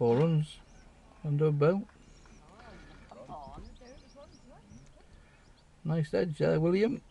Four runs under a belt. Nice edge there, William.